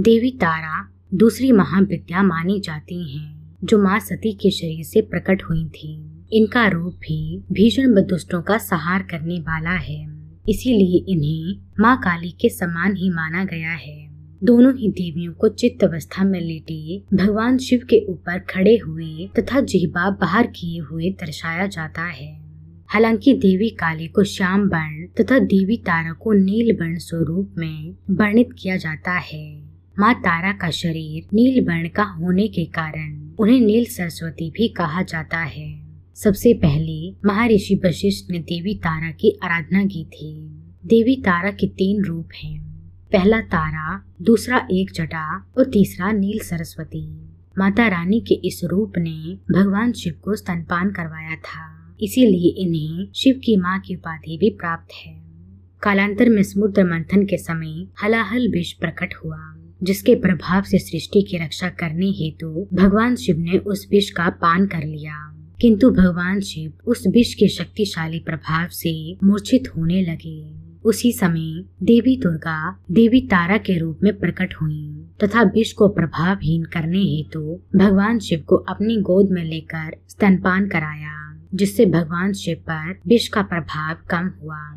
देवी तारा दूसरी महाविद्या मानी जाती हैं, जो माँ सती के शरीर से प्रकट हुई थी। इनका रूप भी भीषण दुष्टों का सहार करने वाला है। इसीलिए इन्हें माँ काली के समान ही माना गया है। दोनों ही देवियों को चित्त अवस्था में लेटे भगवान शिव के ऊपर खड़े हुए तथा जिहबा बाहर किए हुए दर्शाया जाता है। हालाँकि देवी काली को श्याम वर्ण तथा देवी तारा को नील वर्ण स्वरूप में वर्णित किया जाता है। माँ तारा का शरीर नील वर्ण का होने के कारण उन्हें नील सरस्वती भी कहा जाता है। सबसे पहले महर्षि वशिष्ठ ने देवी तारा की आराधना की थी। देवी तारा के तीन रूप हैं। पहला तारा, दूसरा एक जटा और तीसरा नील सरस्वती। माता रानी के इस रूप ने भगवान शिव को स्तनपान करवाया था। इसीलिए इन्हें शिव की माँ की उपाधि भी प्राप्त है। कालांतर में समुद्र मंथन के समय हलाहल विष प्रकट हुआ, जिसके प्रभाव से सृष्टि की रक्षा करने हेतु भगवान शिव ने उस विष का पान कर लिया। किंतु भगवान शिव उस विष के शक्तिशाली प्रभाव से मूर्छित होने लगे। उसी समय देवी दुर्गा देवी तारा के रूप में प्रकट हुई, तथा विष को प्रभावहीन करने हेतु भगवान शिव को अपनी गोद में लेकर स्तनपान कराया, जिससे भगवान शिव पर विष का प्रभाव कम हुआ।